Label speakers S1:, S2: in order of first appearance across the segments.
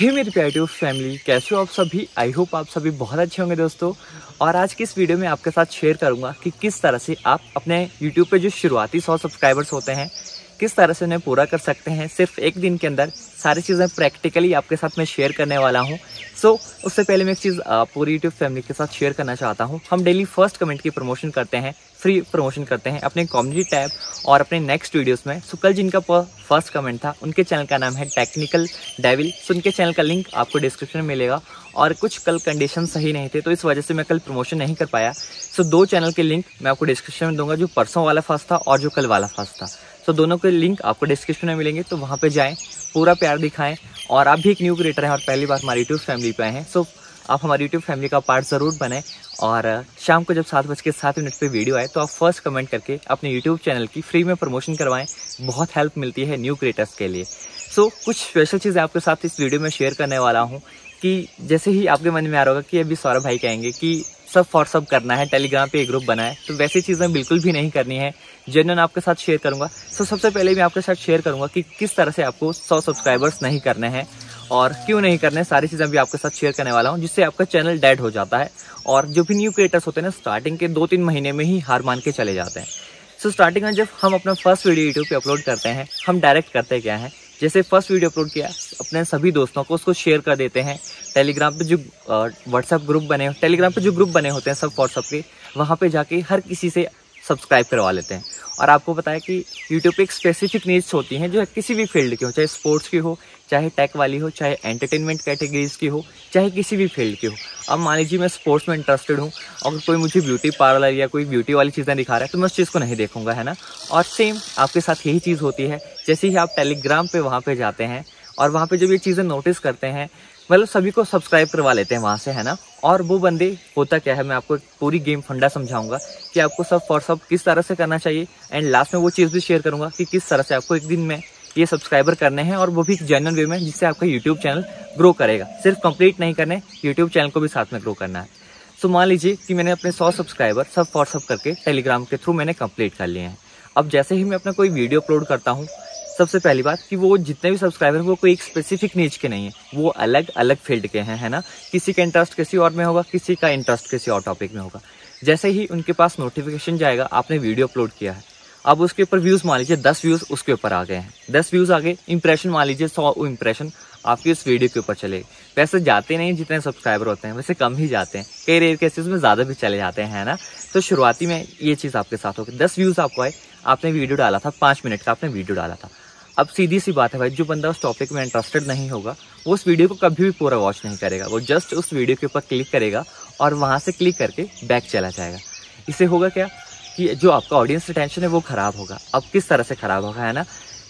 S1: हे मेरे प्यारे फैमिली, कैसे हो आप सभी? आई होप आप सभी बहुत अच्छे होंगे दोस्तों। और आज की इस वीडियो में आपके साथ शेयर करूँगा कि किस तरह से आप अपने यूट्यूब पे जो शुरुआती सौ सब्सक्राइबर्स होते हैं, किस तरह से उन्हें पूरा कर सकते हैं सिर्फ़ एक दिन के अंदर सारी चीज़ें प्रैक्टिकली आपके साथ मैं शेयर करने वाला हूँ। सो so, उससे पहले मैं एक चीज़ पूरी यूट्यूब फैमिली के साथ शेयर करना चाहता हूँ। हम डेली फ़र्स्ट कमेंट की प्रमोशन करते हैं फ्री प्रमोशन करते हैं अपने कम्युनिटी टैब और अपने नेक्स्ट वीडियोस में। सो कल जिनका फ़र्स्ट कमेंट था उनके चैनल का नाम है टेक्निकल डेविल सो उनके चैनल का लिंक आपको डिस्क्रिप्शन में मिलेगा। और कुछ कल कंडीशन सही नहीं थे तो इस वजह से मैं कल प्रमोशन नहीं कर पाया। सो दो चैनल के लिंक मैं आपको डिस्क्रिप्शन में दूँगा जो परसों वाला फ़र्स्ट था और जो कल वाला फ़र्स्ट था। सो दोनों के लिंक आपको डिस्क्रिप्शन में मिलेंगे तो वहाँ पे जाएँ। पूरा प्यार दिखाएँ। और आप भी एक न्यू क्रिएटर हैं और पहली बार हमारी यूट्यूब फैमिली पे आए हैं। सो आप हमारी यूट्यूब फैमिली का पार्ट ज़रूर बने। और शाम को जब सात बज के सात मिनट पे वीडियो आए तो आप फ़र्स्ट कमेंट करके अपने यूट्यूब चैनल की फ्री में प्रमोशन करवाएँ। बहुत हेल्प मिलती है न्यू क्रिएटर्स के लिए। सो कुछ स्पेशल चीज़ें आपके साथ इस वीडियो में शेयर करने वाला हूँ कि जैसे ही आपके मन में आ रहा होगा कि अभी सौरभ भाई कहेंगे कि सब फॉर सब करना है टेलीग्राम पे एक ग्रुप बना है तो वैसी चीज़ें बिल्कुल भी नहीं करनी है। जेन्यन आपके साथ शेयर करूँगा। तो सबसे पहले मैं आपके साथ शेयर करूँगा कि किस तरह से आपको सौ सब्सक्राइबर्स नहीं करने हैं और क्यों नहीं करने सारी चीज़ें भी आपके साथ शेयर करने वाला हूँ, जिससे आपका चैनल डेड हो जाता है और जो भी न्यू क्रिएटर्स होते हैं ना स्टार्टिंग के दो तीन महीने में ही हार मान के चले जाते हैं। सो स्टार्टिंग में जब हम अपना फ़र्स्ट वीडियो यूट्यूब पे अपलोड करते हैं, हम डायरेक्ट करते क्या है? जैसे फ़र्स्ट वीडियो अपलोड किया, अपने सभी दोस्तों को उसको शेयर कर देते हैं। टेलीग्राम पे जो व्हाट्सएप ग्रुप बने टेलीग्राम पे जो ग्रुप बने होते हैं सब व्हाट्सअप के, वहाँ पे जाके हर किसी से सब्सक्राइब करवा लेते हैं। और आपको बताया कि यूट्यूब पे एक स्पेसिफिक नीड्स होती हैं जो है किसी भी फ़ील्ड की हो, चाहे स्पोर्ट्स की हो, चाहे टेक वाली हो, चाहे एंटरटेनमेंट कैटेगरीज की हो, चाहे किसी भी फ़ील्ड की हो। अब मान लीजिए मैं स्पोर्ट्स में इंटरेस्टेड हूँ अगर कोई मुझे ब्यूटी पार्लर या कोई ब्यूटी वाली चीज़ें दिखा रहा है तो मैं उस चीज़ को नहीं देखूँगा, है ना? और सेम आपके साथ यही चीज़ होती है, जैसे ही आप टेलीग्राम पर वहाँ पर जाते हैं, और वहाँ पे जब ये चीज़ें नोटिस करते हैं मतलब सभी को सब्सक्राइब करवा लेते हैं वहाँ से, है ना? और वो बंदे, होता क्या है, मैं आपको पूरी गेम फंडा समझाऊँगा कि आपको सब फॉर सब किस तरह से करना चाहिए। एंड लास्ट में वो चीज़ भी शेयर करूँगा कि किस तरह से आपको एक दिन में ये सब्सक्राइबर करने हैं और वो भी जेनवन वे में जिससे आपका यूट्यूब चैनल ग्रो करेगा। सिर्फ़ कंप्लीट नहीं करने यूट्यूब चैनल को भी साथ में ग्रो करना है। सो मान लीजिए कि मैंने अपने सौ सब्सक्राइबर सब व्हाट्सअप करके टेलीग्राम के थ्रू मैंने कंप्लीट कर लिए हैं। अब जैसे ही मैं अपना कोई वीडियो अपलोड करता हूँ सबसे पहली बात कि वो जितने भी सब्सक्राइबर हैं, वो कोई एक स्पेसिफिक नीच के नहीं है। वो अलग अलग फ़ील्ड के हैं, है ना? किसी का इंटरेस्ट किसी और में होगा, किसी का इंटरेस्ट किसी और टॉपिक में होगा। जैसे ही उनके पास नोटिफिकेशन जाएगा, आपने वीडियो अपलोड किया है। अब उसके ऊपर व्यूज़ मान लीजिए दस व्यूज़ उसके ऊपर आ गए हैं। दस व्यूज़ आ गए इंप्रेशन मान लीजिए सौ इंप्रेशन आपकी उस वीडियो के ऊपर चले वैसे जाते नहीं जितने सब्सक्राइबर होते हैं, वैसे कम ही जाते हैं। कई रेयर केसेस में ज़्यादा भी चले जाते हैं ना? तो शुरुआती में ये चीज़ आपके साथ होगी। दस व्यूज़ आपको आए, आपने वीडियो डाला था, पाँच मिनट का आपने वीडियो डाला था। अब सीधी सी बात है भाई, जो बंदा उस टॉपिक में इंटरेस्टेड नहीं होगा, वो उस वीडियो को कभी भी पूरा वॉच नहीं करेगा। वो जस्ट उस वीडियो के ऊपर क्लिक करेगा और वहाँ से क्लिक करके बैक चला जाएगा। इससे होगा क्या कि जो आपका ऑडियंस रिटेंशन है, वो खराब होगा। अब किस तरह से खराब होगा, है ना?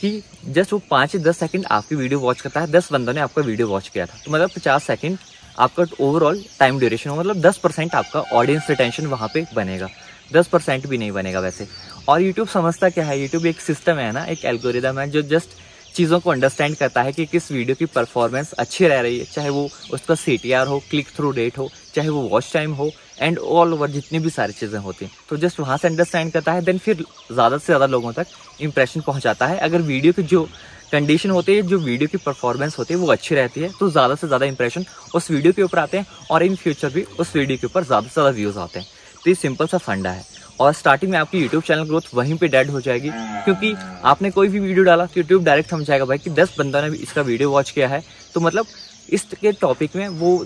S1: कि जस्ट वो पाँच दस सेकेंड आपकी वीडियो वॉच करता है, दस बंदों ने आपका वीडियो वॉच किया था। तो मतलब पचास सेकेंड आपका ओवरऑल टाइम ड्यूरेशन मतलब दस परसेंट आपका ऑडियंस रिटेंशन वहाँ पे बनेगा। दस परसेंट भी नहीं बनेगा वैसे। और यूट्यूब समझता क्या है? यूट्यूब एक सिस्टम है ना, एक एल्गोरिदम है जो जस्ट चीज़ों को अंडरस्टैंड करता है कि किस वीडियो की परफॉर्मेंस अच्छी रह रही है। चाहे वो उसका सीटीआर हो क्लिक थ्रू डेट हो, चाहे वो वॉच टाइम हो एंड ऑल ओवर जितनी भी सारी चीज़ें होती हैं। तो जस्ट वहाँ से अंडरस्टैंड करता है देन फिर ज़्यादा से ज़्यादा लोगों तक इंप्रेशन पहुँचाता है। अगर वीडियो की जो कंडीशन होती है, जो वीडियो की परफॉर्मेंस होती है, वो अच्छी रहती है तो ज़्यादा से ज़्यादा इंप्रेशन उस वीडियो के ऊपर आते हैं और इन फ्यूचर भी उस वीडियो के ऊपर ज़्यादा से ज़्यादा व्यूज़ आते हैं। तो सिंपल सा फंडा है। और स्टार्टिंग में आपकी यूट्यूब चैनल ग्रोथ वहीं पे डेड हो जाएगी क्योंकि आपने कोई भी वीडियो डाला तो यूट्यूब डायरेक्ट समझाएगा भाई कि दस बंदा ने भी इसका वीडियो वॉच किया है। तो मतलब इसके टॉपिक में वो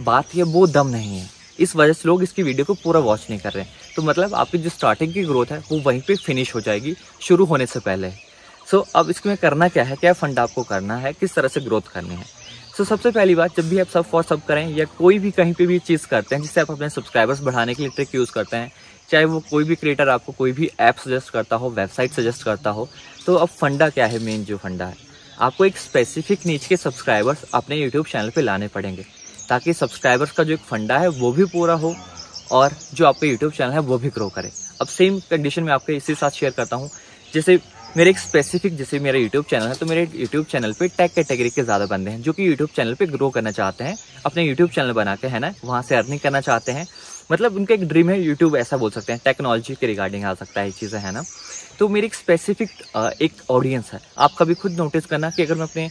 S1: बात है वो दम नहीं है। इस वजह से लोग इसकी वीडियो को पूरा वॉच नहीं कर रहे हैं। तो मतलब आपकी जो स्टार्टिंग की ग्रोथ है वो वहीं पे फिनिश हो जाएगी शुरू होने से पहले। सो so, अब इसमें करना क्या है? क्या फंड आपको करना है? किस तरह से ग्रोथ करनी है? सो सबसे पहली बात, जब भी आप सब फॉर सब करें या कोई भी कहीं पे भी चीज़ करते हैं, जिससे आप अपने सब्सक्राइबर्स बढ़ाने के लिए ट्रिक यूज़ करते हैं, चाहे वो कोई भी क्रिएटर आपको कोई भी ऐप सजेस्ट करता हो वेबसाइट सजेस्ट करता हो तो अब फंडा क्या है? मेन जो फंडा है। आपको एक स्पेसिफिक नीच के सब्सक्राइबर्स अपने यूट्यूब चैनल पे लाने पड़ेंगे, ताकि सब्सक्राइबर्स का जो एक फंडा है, वो भी पूरा हो और जो आपका यूट्यूब चैनल है, वो भी ग्रो करे। अब सेम कंडीशन में आपके इसी साथ शेयर करता हूँ, जैसे मेरे एक स्पेसिफिक जैसे मेरा यूट्यूब चैनल है तो मेरे यूट्यूब चैनल पे टेक कैटेगरी के ज़्यादा बंदे हैं, जो कि यूट्यूब चैनल पे ग्रो करना चाहते हैं, अपने यूट्यूब चैनल बना के, है ना? वहाँ से अर्निंग करना चाहते हैं। मतलब उनका एक ड्रीम है यूट्यूब ऐसा बोल सकते हैं टेक्नोलॉजी के रिगार्डिंग आ सकता है ये चीज़ें, है ना? तो मेरी एक स्पेसिफिक एक ऑडियंस है। आप कभी खुद नोटिस करना कि अगर मैं अपने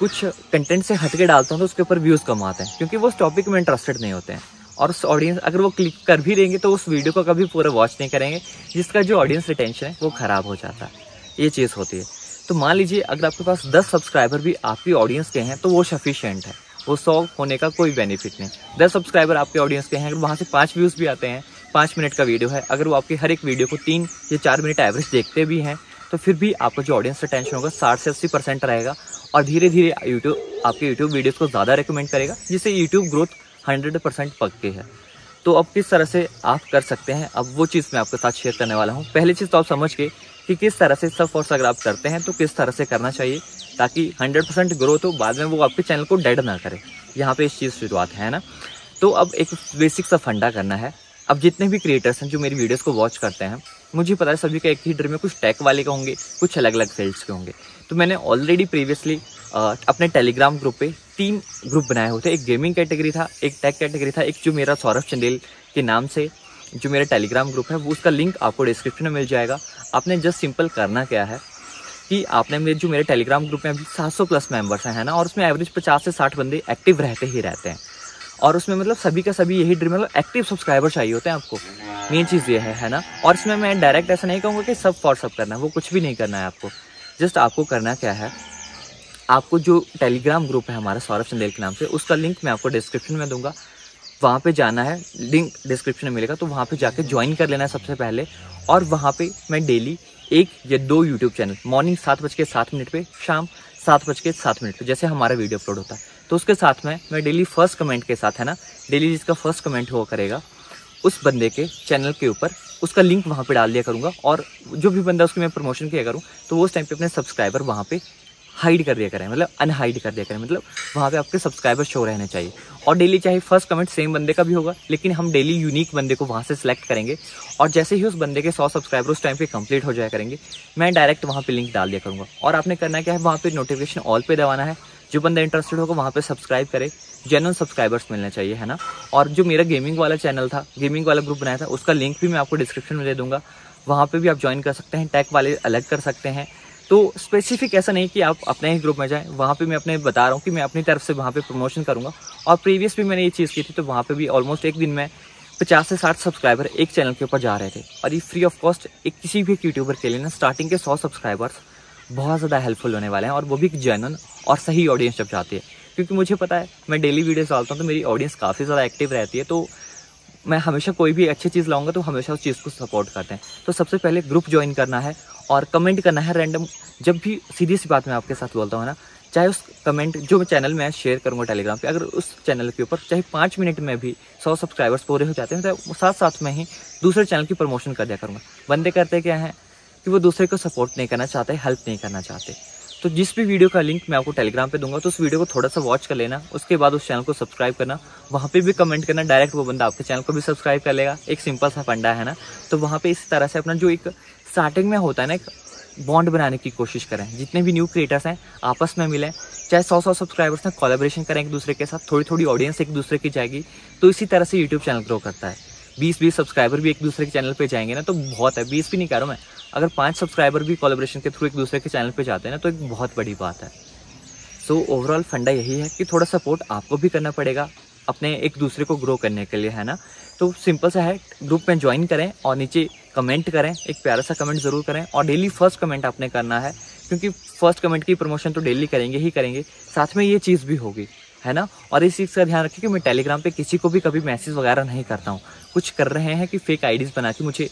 S1: कुछ कंटेंट से हटके डालता हूँ तो उसके ऊपर व्यूज़ कम आते हैं, क्योंकि वो उस टॉपिक में इंटरेस्टेड नहीं होते हैं। और उस ऑडियंस अगर वो क्लिक कर भी देंगे तो उस वीडियो को कभी पूरा वॉच नहीं करेंगे, जिसका जो ऑडियंस रिटेंशन है, वो ख़राब हो जाता है। ये चीज़ होती है। तो मान लीजिए, अगर आपके पास दस सब्सक्राइबर भी आपकी ऑडियंस के हैं तो वो सफिशेंट है। वो सौ होने का कोई बेनिफिट नहीं। दस सब्सक्राइबर आपके ऑडियंस के हैं, अगर वहाँ से पाँच व्यूज़ भी आते हैं, पाँच मिनट का वीडियो है, अगर वो आपकी हर एक वीडियो को तीन या चार मिनट एवरेज देखते भी हैं तो फिर भी आपका जो ऑडियंस रिटेंशन होगा, साठ से अस्सी परसेंट रहेगा और धीरे धीरे यूट्यूब आपके यूट्यूब वीडियोज़ को ज़्यादा रिकमेंड करेगा, जिससे यूट्यूब ग्रोथ हंड्रेड परसेंट पक्के है। तो अब किस तरह से आप कर सकते हैं, अब वो चीज़ मैं आपके साथ शेयर करने वाला हूँ। पहली चीज़ तो आप समझ के कि किस तरह से सब फोर्स अगर आप करते हैं तो किस तरह से करना चाहिए ताकि हंड्रेड परसेंट ग्रोथ हो बाद में वो आपके चैनल को डेड ना करे। यहाँ पे इस चीज़ शुरुआत है ना? तो अब एक बेसिक सा फंडा करना है। अब जितने भी क्रिएटर्स हैं जो मेरी वीडियोस को वॉच करते हैं मुझे पता है सभी का एक ही ड्रीम में कुछ टेक वाले के होंगे, कुछ अलग अलग फील्ड्स के होंगे। तो मैंने ऑलरेडी प्रीवियसली अपने टेलीग्राम ग्रुप पे तीन ग्रुप बनाए होते। एक गेमिंग कैटेगरी था, एक टेक कैटेगरी था, एक जो मेरा सौरभ चंदेल के नाम से, जो मेरा टेलीग्राम ग्रुप है, वो उसका लिंक आपको डिस्क्रिप्शन में मिल जाएगा। आपने जस्ट सिंपल करना क्या है कि आपने मेरे, जो मेरे टेलीग्राम ग्रुप में अभी 700 प्लस मेंबर्स हैं ना? और उसमें एवरेज 50 से 60 बंदे एक्टिव रहते ही रहते हैं। और उसमें मतलब सभी का सभी यही ड्रीम मतलब एक्टिव सब्सक्राइबर चाहिए होते हैं आपको। मेन चीज़ ये है है ना? और इसमें मैं डायरेक्ट ऐसा नहीं कहूँगा कि सब फॉर सब करना है, वो कुछ भी नहीं करना है आपको। जस्ट आपको करना क्या है, आपको जो टेलीग्राम ग्रुप है हमारा, सौरभ चंदेल के नाम से, उसका लिंक मैं आपको डिस्क्रिप्शन में दूँगा। वहाँ पे जाना है लिंक डिस्क्रिप्शन में मिलेगा तो वहाँ पे जाके ज्वाइन कर लेना है सबसे पहले। और वहाँ पे मैं डेली एक या दो यूट्यूब चैनल मॉर्निंग सात बज के सात मिनट पे, शाम सात बज के सात मिनट पे, जैसे हमारा वीडियो अपलोड होता है। तो उसके साथ में मैं डेली फ़र्स्ट कमेंट के साथ, है ना? डेली जिसका फ़र्स्ट कमेंट हुआ करेगा, उस बंदे के चैनल के ऊपर, उसका लिंक वहाँ पे डाल दिया करूँगा और जो भी बंदा उसकी मैं प्रमोशन किया करूँ तो वो उस टाइम पे अपने सब्सक्राइबर वहाँ पे हाइड कर दिया करें मतलब अनहाइड कर दिया करें मतलब वहाँ पे आपके सब्सक्राइबर शो रहने चाहिए। और डेली चाहे फ़र्स्ट कमेंट सेम बंदे का भी होगा, लेकिन हम डेली यूनिक बंदे को वहाँ से सिलेक्ट करेंगे और जैसे ही उस बंदे के सौ सब्सक्राइबर उस टाइम पे कंप्लीट हो जाया करेंगे, मैं डायरेक्ट वहाँ पे लिंक डाल दिया करूँगा। और आपने करना क्या है, वहाँ पे नोटिफिकेशन ऑल पे दबाना है। जो बंदा इंटरेस्टेड होगा, वहाँ पे सब्सक्राइब करे। जेनुअन सब्सक्राइबर्स मिलने चाहिए, है ना? और जो मेरा गेमिंग वाला चैनल था गेमिंग वाला ग्रुप बनाया था, उसका लिंक भी मैं आपको डिस्क्रिप्शन में दे दूँगा। वहाँ पर भी आप ज्वाइन कर सकते हैं टैग वाले अलग कर सकते हैं। तो स्पेसिफिक ऐसा नहीं कि आप अपने ही ग्रुप में जाएँ। वहाँ पे मैं अपने बता रहा हूँ कि मैं अपनी तरफ़ से वहाँ पे प्रमोशन करूँगा। और प्रीवियस भी मैंने ये चीज़ की थी तो वहाँ पे भी ऑलमोस्ट एक दिन में पचास से साठ सब्सक्राइबर एक चैनल के ऊपर जा रहे थे। और ये फ्री ऑफ़ कॉस्ट एक किसी भी यूट्यूबर के लिए ना स्टार्टिंग के सौ सब्सक्राइबर्स बहुत ज़्यादा हेल्पफुल होने वाले हैं। और वो भी एक जेनन और सही ऑडियंस जब जाती है। क्योंकि मुझे पता है, मैं डेली वीडियोस डालता हूँ तो मेरी ऑडियंस काफ़ी ज़्यादा एक्टिव रहती है तो मैं हमेशा कोई भी अच्छी चीज़ लाऊँगा तो हमेशा उस चीज़ को सपोर्ट करते हैं। तो सबसे पहले ग्रुप ज्वाइन करना है और कमेंट करना है रैंडम जब भी सीधी सी बात मैं आपके साथ बोलता हूँ ना? चाहे उस कमेंट जो मैं चैनल में शेयर करूँगा टेलीग्राम पे, अगर उस चैनल के ऊपर चाहे पाँच मिनट में भी सौ सब्सक्राइबर्स पूरे हो जाते हैं तो साथ साथ में ही दूसरे चैनल की प्रमोशन कर दिया करूँगा। बंदे करते क्या हैं कि वो दूसरे को सपोर्ट नहीं करना चाहते हेल्प नहीं करना चाहते। तो जिस भी वीडियो का लिंक मैं आपको टेलीग्राम पे दूँगा तो उस वीडियो को थोड़ा सा वॉच कर लेना, उसके बाद उस चैनल को सब्सक्राइब करना। वहाँ पे भी कमेंट करना डायरेक्ट वो बंदा आपके चैनल को भी सब्सक्राइब कर लेगा। एक सिंपल सा फंडा है ना? तो वहाँ पे इस तरह से अपना जो एक स्टार्टिंग में होता है ना, एक बॉन्ड बनाने की कोशिश करें। जितने भी न्यू क्रिएटर्स हैं, आपस में मिलें। चाहे सौ सौ सब्सक्राइबर्स हैं कोलेब्रेशन करें एक दूसरे के साथ थोड़ी थोड़ी ऑडियंस एक दूसरे की जाएगी तो इसी तरह से यूट्यूब चैनल ग्रो करता है। बीस बीस सब्सक्राइबर भी एक दूसरे के चैनल पर जाएँगे ना तो बहुत है। बीस भी नहीं कह रहा मैं अगर पाँच सब्सक्राइबर भी कोलेब्रेशन के थ्रू एक दूसरे के चैनल पे जाते हैं ना तो एक बहुत बड़ी बात है। सो ओवरऑल फंडा यही है कि थोड़ा सपोर्ट आपको भी करना पड़ेगा, अपने एक दूसरे को ग्रो करने के लिए, है ना? तो सिंपल सा है ग्रुप में ज्वाइन करें और नीचे कमेंट करें, एक प्यारा सा कमेंट ज़रूर करें। और डेली फ़र्स्ट कमेंट आपने करना है, क्योंकि फ़र्स्ट कमेंट की प्रमोशन तो डेली करेंगे ही करेंगे, साथ में ये चीज़ भी होगी, है ना? और इस चीज़ का ध्यान रखिए कि मैं टेलीग्राम पे किसी को भी कभी मैसेज वगैरह नहीं करता हूँ। कुछ कर रहे हैं कि फेक आईडीज बना के मुझे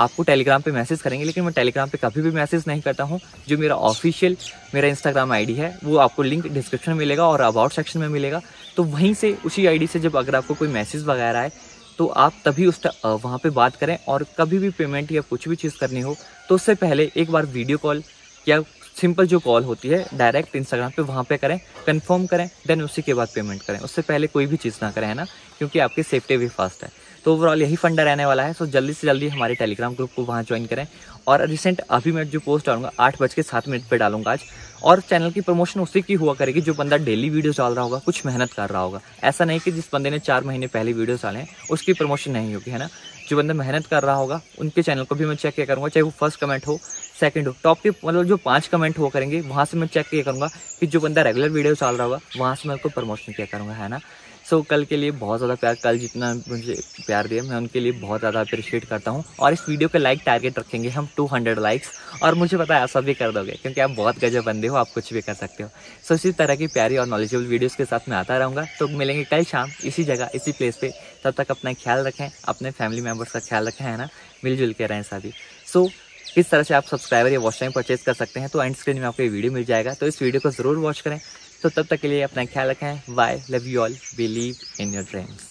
S1: आपको टेलीग्राम पे मैसेज करेंगे, लेकिन मैं टेलीग्राम पे कभी भी मैसेज नहीं करता हूँ। जो मेरा ऑफिशियल मेरा इंस्टाग्राम आईडी है, वो आपको लिंक डिस्क्रिप्शन में मिलेगा और अबाउट सेक्शन में मिलेगा। तो वहीं से, उसी आईडी से जब अगर आपको कोई मैसेज वगैरह आए तो आप तभी उस वहाँ पर बात करें और कभी भी पेमेंट या कुछ भी चीज़ करनी हो तो उससे पहले एक बार वीडियो कॉल या सिंपल जो कॉल होती है, डायरेक्ट इंस्टाग्राम पे वहाँ पे करें कंफर्म करें देन उसी के बाद पेमेंट करें। उससे पहले कोई भी चीज़ ना करें, है ना? क्योंकि आपकी सेफ्टी भी फास्ट है। तो ओवरऑल यही फंडा रहने वाला है। सो जल्दी से जल्दी हमारे टेलीग्राम ग्रुप को वहाँ ज्वाइन करें। और रिसेंट अभी मैं जो पोस्ट डालूँगा, आठ बज के सात मिनट पर डालूँगा आज। और चैनल की प्रमोशन उसी की हुआ करेगी, जो बंदा डेली वीडियो डाल रहा होगा, कुछ मेहनत कर रहा होगा। ऐसा नहीं कि जिस बंदे ने चार महीने पहले वीडियो डाले हैं, उसकी प्रमोशन नहीं होगी, है ना? जो बंदा मेहनत कर रहा होगा, उनके चैनल को भी मैं चेक किया करूँगा, चाहे वो फ़र्स्ट कमेंट हो सेकंड हो। टॉप के मतलब जो पाँच कमेंट हुआ करेंगे वहाँ से मैं चेक किया करूँगा कि जो बंदा रेगुलर वीडियो डाल रहा होगा वहाँ से मैं उसको प्रमोशन किया करूँगा है ना? सो so, कल के लिए बहुत ज़्यादा प्यार कल जितना मुझे प्यार दिया मैं उनके लिए बहुत ज़्यादा अप्रिशिएट करता हूँ। और इस वीडियो के लाइक टारगेट रखेंगे हम 200 लाइक्स और मुझे पता है सब भी कर दोगे क्योंकि आप बहुत गजब बंदे हो आप कुछ भी कर सकते हो। सो so, इसी तरह की प्यारी और नॉलेजेबल वीडियोज़ के साथ मैं आता रहूँगा। तो मिलेंगे कल शाम इसी जगह इसी प्लेस पे। तब तक अपना ख्याल रखें अपने फैमिली मेंबर्स का ख्याल रखें है ना? मिलजुल के रहें सभी। सो so, किस तरह से आप सब्सक्राइबर या वॉच टाइम परचेज कर सकते हैं तो एंड स्क्रीन में आपको ये वीडियो मिल जाएगा। तो इस वीडियो को ज़रूर वॉच करें। तो तब तक के लिए अपना ख्याल रखें। Bye love you all believe in your dreams